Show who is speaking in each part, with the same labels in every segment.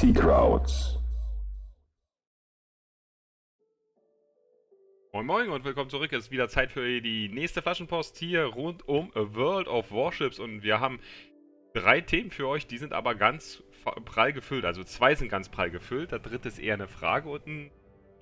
Speaker 1: Sea Crowds.
Speaker 2: Moin Moin und willkommen zurück. Es ist wieder Zeit für die nächste Flaschenpost hier rund um A World of Warships und wir haben drei Themen für euch, die sind aber ganz prall gefüllt. Also zwei sind ganz prall gefüllt, der dritte ist eher eine Frage und ein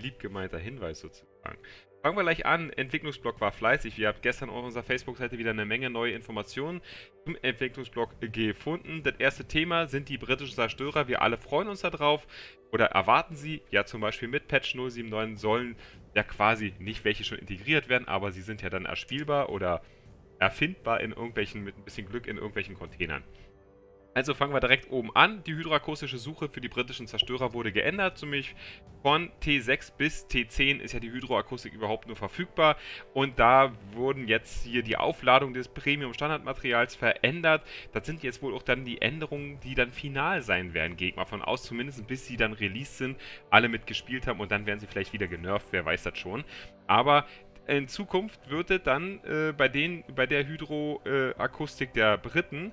Speaker 2: liebgemeinter Hinweis sozusagen. Fangen wir gleich an. Entwicklungsblock war fleißig. Wir habt gestern auf unserer Facebook-Seite wieder eine Menge neue Informationen zum Entwicklungsblock gefunden. Das erste Thema sind die britischen Zerstörer. Wir alle freuen uns darauf oder erwarten sie. Ja, zum Beispiel mit Patch 079 sollen ja quasi nicht welche schon integriert werden, aber sie sind ja dann erspielbar oder erfindbar in irgendwelchen, mit ein bisschen Glück in irgendwelchen Containern. Also fangen wir direkt oben an. Die hydroakustische Suche für die britischen Zerstörer wurde geändert. Nämlich von T6 bis T10 ist ja die Hydroakustik überhaupt nur verfügbar. Und da wurden jetzt hier die Aufladung des Premium-Standardmaterials verändert. Das sind jetzt wohl auch dann die Änderungen, die dann final sein werden, gehe ich mal von aus. Zumindest bis sie dann released sind, alle mitgespielt haben und dann werden sie vielleicht wieder genervt, wer weiß das schon. Aber in Zukunft wird es dann äh, bei, den, bei der Hydroakustik der Briten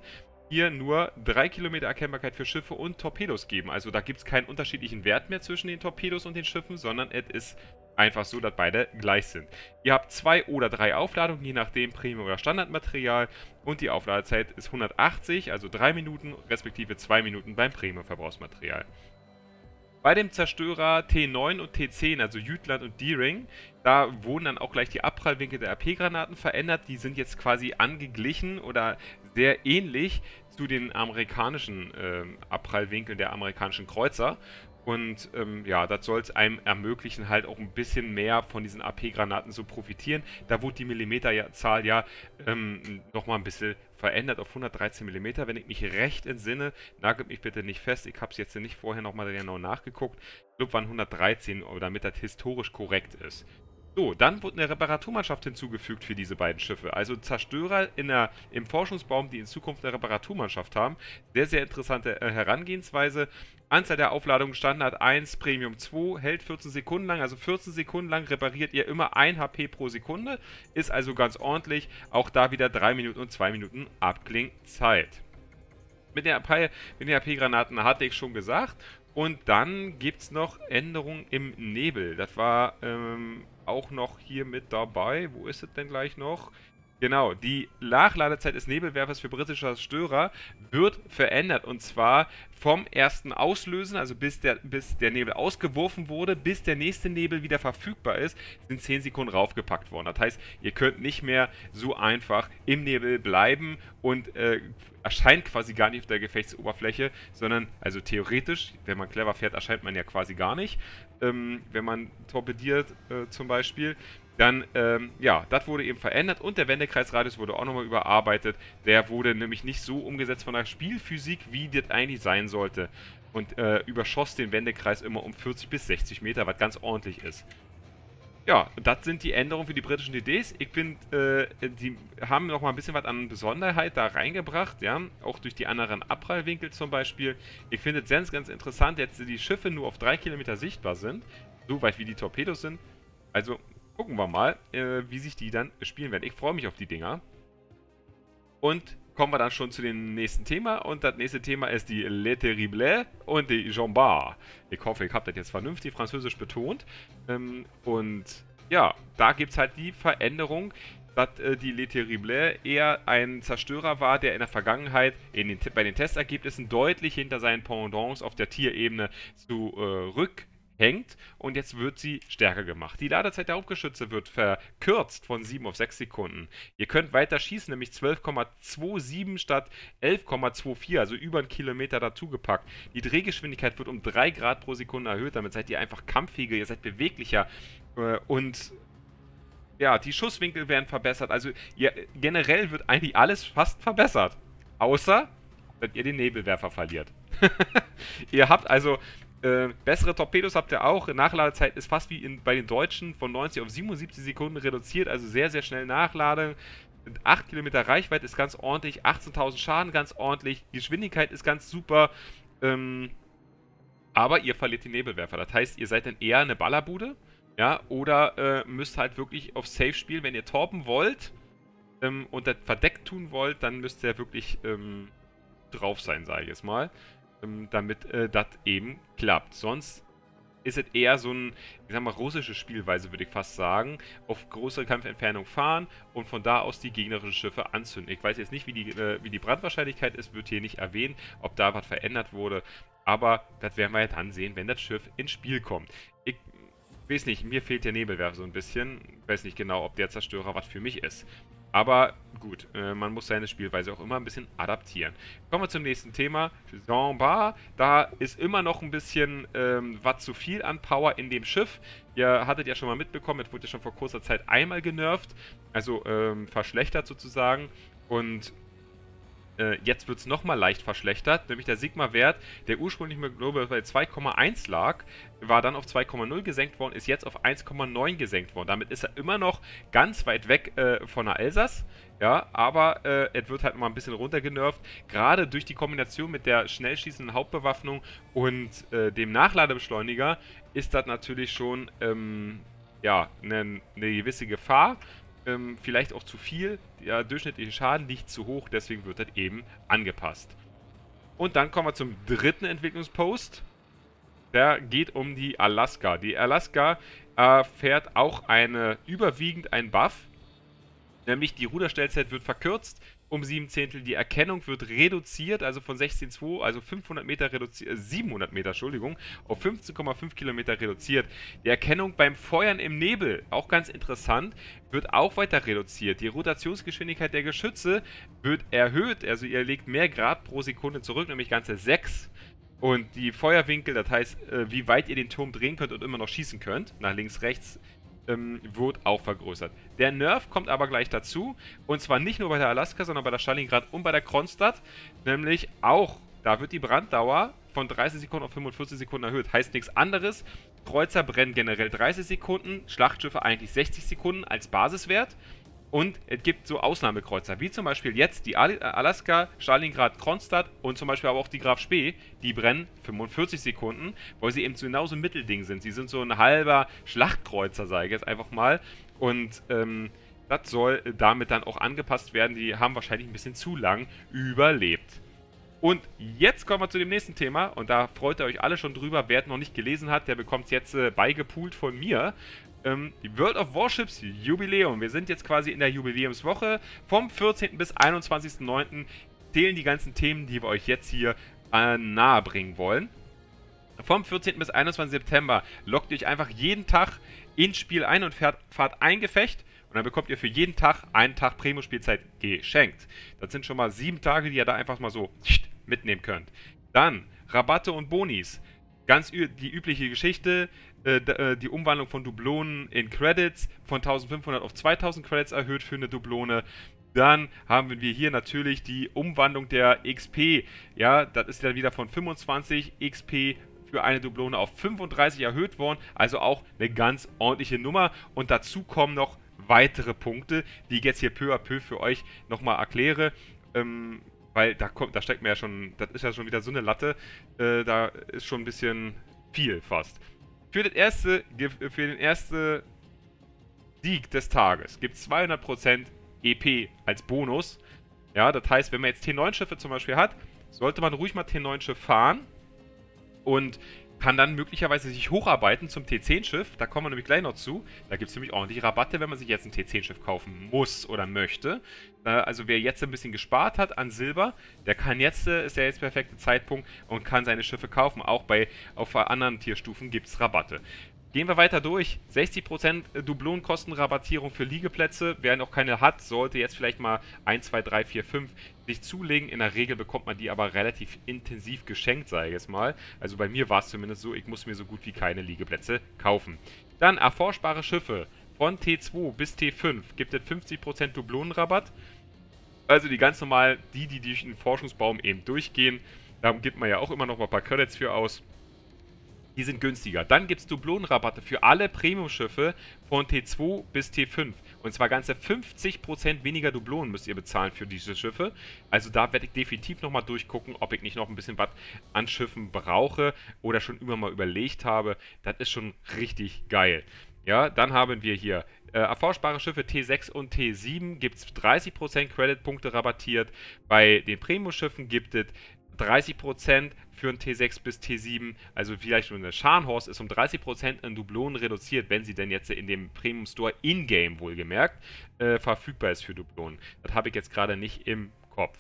Speaker 2: hier nur 3 Kilometer Erkennbarkeit für Schiffe und Torpedos geben. Also da gibt es keinen unterschiedlichen Wert mehr zwischen den Torpedos und den Schiffen, sondern es ist einfach so, dass beide gleich sind. Ihr habt zwei oder drei Aufladungen, je nachdem Premium- oder Standardmaterial und die Aufladezeit ist 180, also 3 Minuten, respektive 2 Minuten beim Premium-Verbrauchsmaterial. Bei dem Zerstörer T9 und T10, also Jütland und D-Ring, da wurden dann auch gleich die Abprallwinkel der AP-Granaten verändert. Die sind jetzt quasi angeglichen oder sehr ähnlich zu den amerikanischen äh, Abprallwinkeln der amerikanischen Kreuzer. Und ähm, ja, das soll es einem ermöglichen, halt auch ein bisschen mehr von diesen AP-Granaten zu profitieren. Da wurde die Millimeterzahl ja ähm, nochmal ein bisschen verändert auf 113 mm. Wenn ich mich recht entsinne, nagelt mich bitte nicht fest, ich habe es jetzt nicht vorher nochmal genau nachgeguckt. Ich glaube, waren 113, damit das historisch korrekt ist. So, dann wurde eine Reparaturmannschaft hinzugefügt für diese beiden Schiffe. Also Zerstörer in der, im Forschungsbaum, die in Zukunft eine Reparaturmannschaft haben. Sehr, sehr interessante äh, Herangehensweise. Anzahl der Aufladungen Standard 1, Premium 2, hält 14 Sekunden lang. Also 14 Sekunden lang repariert ihr immer 1 HP pro Sekunde. Ist also ganz ordentlich. Auch da wieder 3 Minuten und 2 Minuten Abklingzeit. Mit den AP-Granaten hatte ich schon gesagt. Und dann gibt es noch Änderungen im Nebel. Das war ähm, auch noch hier mit dabei. Wo ist es denn gleich noch? Genau, die Nachladezeit des Nebelwerfers für britische Störer wird verändert und zwar vom ersten Auslösen, also bis der, bis der Nebel ausgeworfen wurde, bis der nächste Nebel wieder verfügbar ist, sind 10 Sekunden raufgepackt worden. Das heißt, ihr könnt nicht mehr so einfach im Nebel bleiben und äh, erscheint quasi gar nicht auf der Gefechtsoberfläche, sondern, also theoretisch, wenn man clever fährt, erscheint man ja quasi gar nicht, ähm, wenn man torpediert äh, zum Beispiel. Dann, ähm, ja, das wurde eben verändert und der Wendekreisradius wurde auch nochmal überarbeitet. Der wurde nämlich nicht so umgesetzt von der Spielphysik, wie das eigentlich sein sollte. Und äh, überschoss den Wendekreis immer um 40 bis 60 Meter, was ganz ordentlich ist. Ja, das sind die Änderungen für die britischen DDs. Ich finde, äh, die haben noch mal ein bisschen was an Besonderheit da reingebracht, ja, auch durch die anderen Abprallwinkel zum Beispiel. Ich finde es ganz, ganz interessant, jetzt die Schiffe nur auf drei Kilometer sichtbar sind, so weit wie die Torpedos sind. Also gucken wir mal, äh, wie sich die dann spielen werden. Ich freue mich auf die Dinger. Und kommen wir dann schon zu dem nächsten Thema. Und das nächste Thema ist die Le Terrible und die Jambard. Ich hoffe, ich habe das jetzt vernünftig französisch betont. Ähm, und ja, da gibt es halt die Veränderung, dass äh, die Le Terrible eher ein Zerstörer war, der in der Vergangenheit in den, bei den Testergebnissen deutlich hinter seinen Pendants auf der Tierebene zurück hängt und jetzt wird sie stärker gemacht. Die Ladezeit der Hauptgeschütze wird verkürzt von 7 auf 6 Sekunden. Ihr könnt weiter schießen, nämlich 12,27 statt 11,24, also über einen Kilometer dazugepackt. Die Drehgeschwindigkeit wird um 3 Grad pro Sekunde erhöht, damit seid ihr einfach kampffähiger, ihr seid beweglicher äh, und ja, die Schusswinkel werden verbessert. Also ihr, generell wird eigentlich alles fast verbessert. Außer, dass ihr den Nebelwerfer verliert. ihr habt also äh, bessere Torpedos habt ihr auch. Nachladezeit ist fast wie in, bei den Deutschen von 90 auf 77 Sekunden reduziert, also sehr, sehr schnell nachladen. 8 Kilometer Reichweite ist ganz ordentlich, 18.000 Schaden ganz ordentlich, Geschwindigkeit ist ganz super. Ähm, aber ihr verliert die Nebelwerfer. Das heißt, ihr seid dann eher eine Ballerbude, ja, oder äh, müsst halt wirklich auf Safe spielen. Wenn ihr torpen wollt ähm, und das verdeckt tun wollt, dann müsst ihr wirklich ähm, drauf sein, sage ich jetzt mal. Ähm, damit äh, das eben klappt. Sonst ist es eher so ein, ich sag mal, russische Spielweise, würde ich fast sagen. Auf größere Kampfentfernung fahren und von da aus die gegnerischen Schiffe anzünden. Ich weiß jetzt nicht, wie die, äh, wie die Brandwahrscheinlichkeit ist, wird hier nicht erwähnt, ob da was verändert wurde. Aber das werden wir ja dann sehen, wenn das Schiff ins Spiel kommt. Ich weiß nicht, mir fehlt der Nebelwerfer so ein bisschen. Ich weiß nicht genau, ob der Zerstörer was für mich ist. Aber gut, äh, man muss seine Spielweise auch immer ein bisschen adaptieren. Kommen wir zum nächsten Thema. Jean Bar, da ist immer noch ein bisschen ähm, was zu viel an Power in dem Schiff. Ihr hattet ja schon mal mitbekommen, es wurde ja schon vor kurzer Zeit einmal genervt, also ähm, verschlechtert sozusagen. Und äh, jetzt wird es nochmal leicht verschlechtert, nämlich der Sigma-Wert, der ursprünglich mit Global bei 2,1 lag, war dann auf 2,0 gesenkt worden, ist jetzt auf 1,9 gesenkt worden. Damit ist er immer noch ganz weit weg äh, von der Elsass, ja, aber äh, es wird halt mal ein bisschen runtergenervt, gerade durch die Kombination mit der schnell schießenden Hauptbewaffnung und äh, dem Nachladebeschleuniger ist das natürlich schon ähm, ja, eine ne gewisse Gefahr ähm, vielleicht auch zu viel. Der durchschnittliche Schaden liegt zu hoch, deswegen wird das eben angepasst. Und dann kommen wir zum dritten Entwicklungspost. Der geht um die Alaska. Die Alaska äh, fährt auch eine überwiegend ein Buff. Nämlich die Ruderstellzeit wird verkürzt um 7 Zehntel. Die Erkennung wird reduziert, also von 16,2, also 500 Meter reduziert, äh, 700 Meter, Entschuldigung, auf 15,5 Kilometer reduziert. Die Erkennung beim Feuern im Nebel, auch ganz interessant, wird auch weiter reduziert. Die Rotationsgeschwindigkeit der Geschütze wird erhöht, also ihr legt mehr Grad pro Sekunde zurück, nämlich ganze 6. Und die Feuerwinkel, das heißt, äh, wie weit ihr den Turm drehen könnt und immer noch schießen könnt, nach links, rechts, ähm, wird auch vergrößert. Der Nerf kommt aber gleich dazu. Und zwar nicht nur bei der Alaska, sondern bei der Stalingrad und bei der Kronstadt. Nämlich auch, da wird die Branddauer von 30 Sekunden auf 45 Sekunden erhöht. Heißt nichts anderes. Kreuzer brennen generell 30 Sekunden, Schlachtschiffe eigentlich 60 Sekunden als Basiswert. Und es gibt so Ausnahmekreuzer, wie zum Beispiel jetzt die Alaska, Stalingrad, Kronstadt und zum Beispiel aber auch die Graf Spee, die brennen 45 Sekunden, weil sie eben so genauso ein Mittelding sind. Sie sind so ein halber Schlachtkreuzer, sage ich jetzt einfach mal. Und ähm, das soll damit dann auch angepasst werden. Die haben wahrscheinlich ein bisschen zu lang überlebt. Und jetzt kommen wir zu dem nächsten Thema und da freut ihr euch alle schon drüber. Wer es noch nicht gelesen hat, der bekommt es jetzt äh, beigepoolt von mir ähm, die World of Warships Jubiläum. Wir sind jetzt quasi in der Jubiläumswoche. Vom 14. bis 21.09. zählen die ganzen Themen, die wir euch jetzt hier äh, nahe bringen wollen. Vom 14. bis 21. September lockt ihr euch einfach jeden Tag ins Spiel ein und fährt, fahrt ein Gefecht. Und dann bekommt ihr für jeden Tag einen Tag Primo-Spielzeit geschenkt. Das sind schon mal sieben Tage, die ihr da einfach mal so mitnehmen könnt. Dann Rabatte und Bonis. Ganz die übliche Geschichte. Äh, äh, die Umwandlung von Dublonen in Credits von 1500 auf 2000 Credits erhöht für eine Dublone. Dann haben wir hier natürlich die Umwandlung der XP. Ja, das ist dann wieder von 25 XP für eine Dublone auf 35 erhöht worden. Also auch eine ganz ordentliche Nummer. Und dazu kommen noch weitere Punkte, die ich jetzt hier peu à peu für euch nochmal erkläre. Ähm, weil da kommt, da steckt mir ja schon, das ist ja schon wieder so eine Latte, äh, da ist schon ein bisschen viel fast. Für, das erste, für den ersten Sieg des Tages gibt es 200% EP als Bonus. Ja, das heißt, wenn man jetzt T9-Schiffe zum Beispiel hat, sollte man ruhig mal T9-Schiff fahren und kann dann möglicherweise sich hocharbeiten zum T10-Schiff. Da kommen wir nämlich gleich noch zu. Da gibt es nämlich ordentlich Rabatte, wenn man sich jetzt ein T10-Schiff kaufen muss oder möchte. Äh, also wer jetzt ein bisschen gespart hat an Silber, der kann jetzt, äh, ist der jetzt perfekte Zeitpunkt und kann seine Schiffe kaufen. Auch bei auf anderen Tierstufen gibt es Rabatte. Gehen wir weiter durch. 60% Dublonenkostenrabattierung für Liegeplätze. Wer noch keine hat, sollte jetzt vielleicht mal 1, 2, 3, 4, 5 sich zulegen. In der Regel bekommt man die aber relativ intensiv geschenkt, sage ich jetzt mal. Also bei mir war es zumindest so, ich muss mir so gut wie keine Liegeplätze kaufen. Dann erforschbare Schiffe. Von T2 bis T5 gibt es 50% Dublonenrabatt. Also die ganz normal, die, die durch den Forschungsbaum eben durchgehen. Da gibt man ja auch immer noch mal ein paar Credits für aus. Die sind günstiger. Dann gibt es Dublonenrabatte für alle Premium-Schiffe von T2 bis T5. Und zwar ganze 50% weniger Dublonen müsst ihr bezahlen für diese Schiffe. Also da werde ich definitiv nochmal durchgucken, ob ich nicht noch ein bisschen was an Schiffen brauche oder schon immer mal überlegt habe. Das ist schon richtig geil. Ja, dann haben wir hier äh, erforschbare Schiffe T6 und T7 gibt es 30% Credit-Punkte rabattiert. Bei den Premium-Schiffen gibt es 30% für ein T6 bis T7, also vielleicht schon eine Scharnhorst ist um 30% in Dublonen reduziert, wenn sie denn jetzt in dem Premium Store in-game wohlgemerkt äh, verfügbar ist für Dublonen. Das habe ich jetzt gerade nicht im Kopf.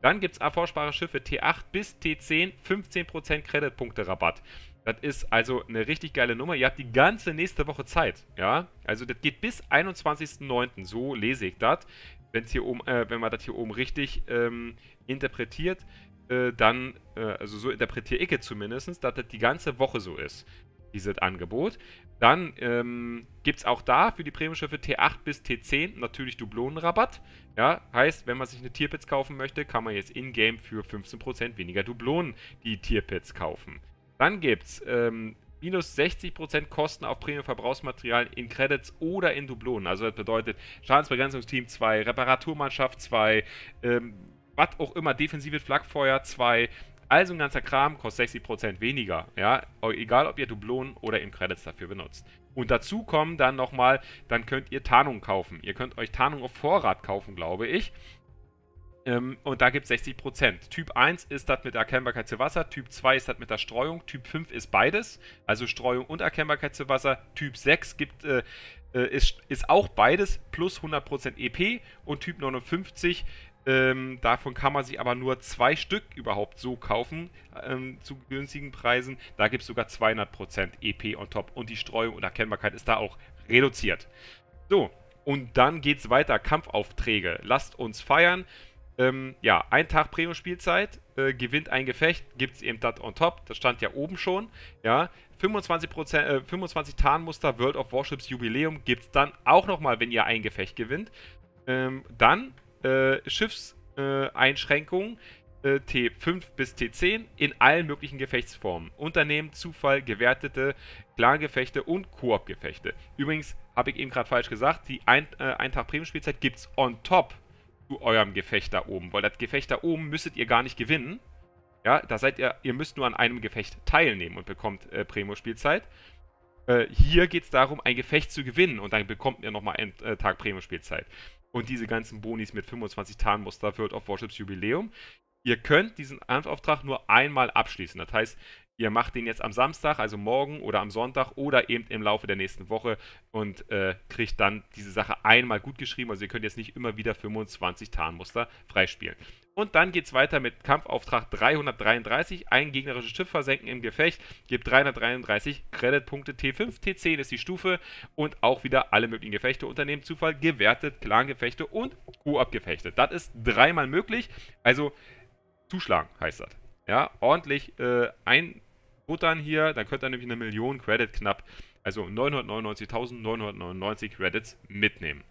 Speaker 2: Dann gibt es erforschbare Schiffe T8 bis T10, 15% Creditpunkte Rabatt. Das ist also eine richtig geile Nummer. Ihr habt die ganze nächste Woche Zeit, ja? Also das geht bis 21.09. So lese ich das. Äh, wenn man das hier oben richtig ähm, interpretiert, äh, dann, äh, also so interpretiere ich es zumindest, dass das die ganze Woche so ist, dieses Angebot. Dann ähm, gibt es auch da für die Premium-Schiffe T8 bis T10 natürlich Dublonenrabatt. Ja, heißt, wenn man sich eine Tierpits kaufen möchte, kann man jetzt in-game für 15% weniger Dublonen die Tierpits kaufen. Dann gibt es ähm, minus 60% Kosten auf Premium-Verbrauchsmaterial in Credits oder in Dublonen. Also das bedeutet Schadensbegrenzungsteam 2, Reparaturmannschaft 2, ähm, was auch immer, defensives Flakfeuer 2, also ein ganzer Kram kostet 60% weniger. Ja, egal ob ihr Dublonen oder eben Credits dafür benutzt. Und dazu kommen dann nochmal, dann könnt ihr Tarnung kaufen. Ihr könnt euch Tarnung auf Vorrat kaufen, glaube ich. Ähm, und da gibt es 60%. Typ 1 ist das mit Erkennbarkeit zu Wasser, Typ 2 ist das mit der Streuung, Typ 5 ist beides, also Streuung und Erkennbarkeit zu Wasser. Typ 6 gibt, äh, äh, ist, ist auch beides plus 100% EP und Typ 59 ähm, davon kann man sich aber nur zwei Stück überhaupt so kaufen ähm, zu günstigen Preisen. Da gibt es sogar 200% EP on top und die Streuung und Erkennbarkeit ist da auch reduziert. So, und dann geht es weiter. Kampfaufträge. Lasst uns feiern. Ähm, ja, ein Tag Premium-Spielzeit, äh, gewinnt ein Gefecht, gibt es eben das on top, das stand ja oben schon, ja. 25%, äh, 25 Tarnmuster World of Warships Jubiläum gibt es dann auch nochmal, wenn ihr ein Gefecht gewinnt. Ähm, dann äh, Schiffseinschränkungen äh, T5 bis T10 in allen möglichen Gefechtsformen. Unternehmen, Zufall, gewertete Clan-Gefechte und Koop-Gefechte. Übrigens, habe ich eben gerade falsch gesagt, die ein, äh, ein Tag Premium-Spielzeit gibt es on top zu eurem Gefecht da oben. Weil das Gefecht da oben müsstet ihr gar nicht gewinnen. Ja, da seid ihr, ihr müsst nur an einem Gefecht teilnehmen und bekommt äh, Premium-Spielzeit. Äh, hier geht es darum, ein Gefecht zu gewinnen und dann bekommt ihr nochmal einen äh, Tag Premium-Spielzeit. Und diese ganzen Bonis mit 25 Tarnmuster World of Warships Jubiläum. Ihr könnt diesen Ampfauftrag nur einmal abschließen. Das heißt, ihr macht den jetzt am Samstag, also morgen oder am Sonntag oder eben im Laufe der nächsten Woche und äh, kriegt dann diese Sache einmal gut geschrieben. Also ihr könnt jetzt nicht immer wieder 25 Tarnmuster freispielen. Und dann geht es weiter mit Kampfauftrag 333. Ein gegnerisches Schiff versenken im Gefecht. Gibt 333 Creditpunkte. T5, T10 ist die Stufe. Und auch wieder alle möglichen Gefechte unternehmen Zufall gewertet, Clan-Gefechte und Koop-Gefechte. Das ist dreimal möglich. Also zuschlagen heißt das. Ja, ordentlich äh, einbuttern hier. Dann könnt ihr nämlich eine Million Credit knapp, also 999.999 Credits mitnehmen.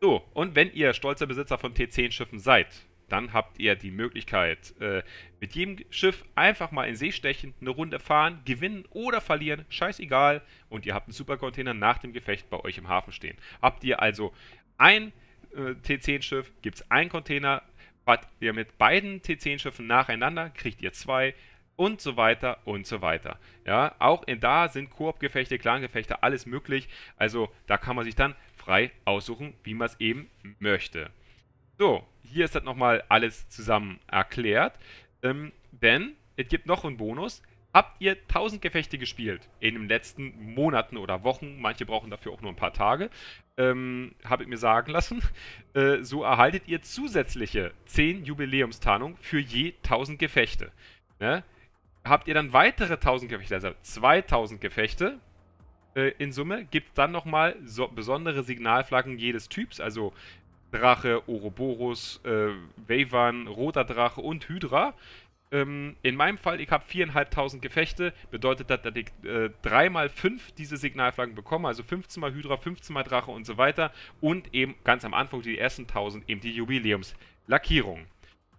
Speaker 2: So, und wenn ihr stolzer Besitzer von T10-Schiffen seid, dann habt ihr die Möglichkeit, äh, mit jedem Schiff einfach mal in See stechen, eine Runde fahren, gewinnen oder verlieren, scheißegal. Und ihr habt einen Supercontainer nach dem Gefecht bei euch im Hafen stehen. Habt ihr also ein äh, T10-Schiff, gibt es einen Container, fahrt ihr mit beiden T10-Schiffen nacheinander, kriegt ihr zwei und so weiter und so weiter. Ja, auch in da sind Koop-Gefechte, Clan-Gefechte, alles möglich. Also da kann man sich dann frei aussuchen, wie man es eben möchte. So, hier ist das nochmal alles zusammen erklärt. Ähm, denn es gibt noch einen Bonus. Habt ihr 1000 Gefechte gespielt in den letzten Monaten oder Wochen, manche brauchen dafür auch nur ein paar Tage, ähm, habe ich mir sagen lassen, äh, so erhaltet ihr zusätzliche 10 Jubiläumstarnungen für je 1000 Gefechte. Ne? Habt ihr dann weitere 1000 Gefechte, also 2000 Gefechte äh, in Summe, gibt dann nochmal so besondere Signalflaggen jedes Typs, also Drache, Ouroboros, äh, Wavan, Roter Drache und Hydra. Ähm, in meinem Fall, ich habe 4.500 Gefechte, bedeutet das, dass ich äh, 3 mal 5 diese Signalflaggen bekomme, also 15 mal Hydra, 15 mal Drache und so weiter. Und eben ganz am Anfang die ersten 1000 eben die Jubiläumslackierungen.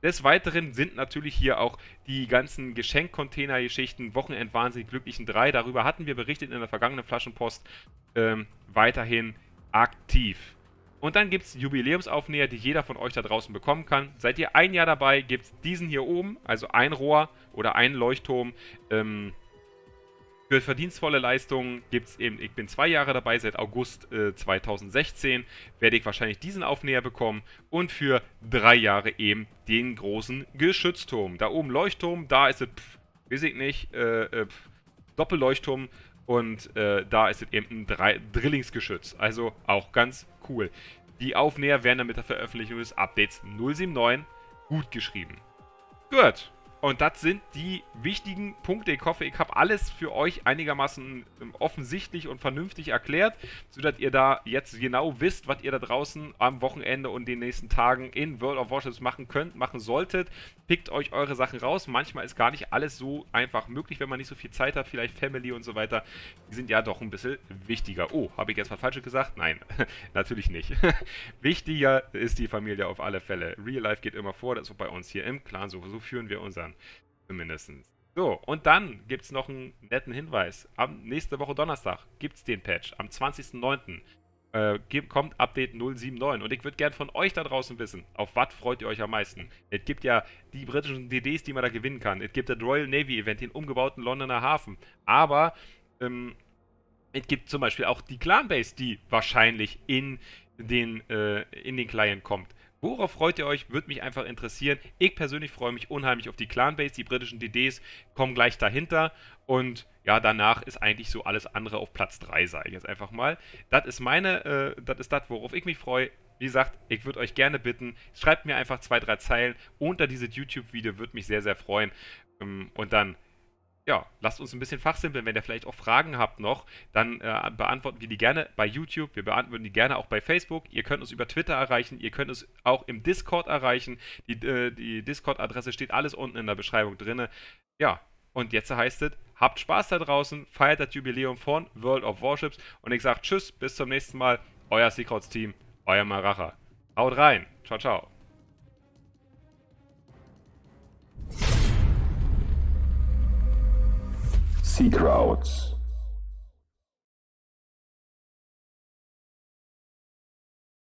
Speaker 2: Des Weiteren sind natürlich hier auch die ganzen Geschenkcontainer-Geschichten, Wochenend wahnsinnig glücklichen 3, darüber hatten wir berichtet in der vergangenen Flaschenpost, ähm, weiterhin aktiv. Und dann gibt es Jubiläumsaufnäher, die jeder von euch da draußen bekommen kann. Seid ihr ein Jahr dabei, gibt es diesen hier oben, also ein Rohr oder ein Leuchtturm. Ähm, Für verdienstvolle Leistungen gibt es eben, ich bin zwei Jahre dabei, seit August äh, 2016 werde ich wahrscheinlich diesen Aufnäher bekommen und für drei Jahre eben den großen Geschützturm. Da oben Leuchtturm, da ist es, pff, weiß ich nicht, äh, äh, pff, Doppelleuchtturm und äh, da ist es eben ein Drei Drillingsgeschütz. Also auch ganz cool. Die Aufnäher werden dann mit der Veröffentlichung des Updates 079 gut geschrieben. Gut. Und das sind die wichtigen Punkte. Ich hoffe, ich habe alles für euch einigermaßen ähm, offensichtlich und vernünftig erklärt, sodass ihr da jetzt genau wisst, was ihr da draußen am Wochenende und den nächsten Tagen in World of Warships machen könnt, machen solltet. Pickt euch eure Sachen raus. Manchmal ist gar nicht alles so einfach möglich, wenn man nicht so viel Zeit hat. Vielleicht Family und so weiter. Die sind ja doch ein bisschen wichtiger. Oh, habe ich jetzt was Falsches gesagt? Nein, natürlich nicht. Wichtiger ist die Familie auf alle Fälle. Real Life geht immer vor. Das ist auch bei uns hier im Clan so. So führen wir unseren Zumindest. So, und dann gibt es noch einen netten Hinweis. Am nächste Woche Donnerstag gibt es den Patch. Am 20.09. Äh, kommt Update 079. Und ich würde gern von euch da draußen wissen, auf was freut ihr euch am meisten? Es gibt ja die britischen DDs, die man da gewinnen kann. Es gibt das Royal Navy Event, den umgebauten Londoner Hafen. Aber ähm, es gibt zum Beispiel auch die Clanbase, die wahrscheinlich in den, äh, in den Client kommt. Worauf freut ihr euch? Würde mich einfach interessieren. Ich persönlich freue mich unheimlich auf die Clanbase. Die britischen DDs kommen gleich dahinter. Und ja, danach ist eigentlich so alles andere auf Platz 3, sage ich jetzt einfach mal. Das ist meine, äh, das ist das, worauf ich mich freue. Wie gesagt, ich würde euch gerne bitten, schreibt mir einfach zwei, drei Zeilen unter dieses YouTube-Video, würde mich sehr, sehr freuen. Ähm, und dann ja, lasst uns ein bisschen fachsimpeln. Wenn ihr vielleicht auch Fragen habt noch, dann äh, beantworten wir die gerne bei YouTube. Wir beantworten die gerne auch bei Facebook. Ihr könnt uns über Twitter erreichen. Ihr könnt uns auch im Discord erreichen. Die, äh, die Discord-Adresse steht alles unten in der Beschreibung drin. Ja, und jetzt heißt es, habt Spaß da draußen, feiert das Jubiläum von World of Warships. Und ich sage Tschüss, bis zum nächsten Mal. Euer Secrets-Team, euer Maracha. Haut rein. Ciao, ciao.
Speaker 1: See crowds.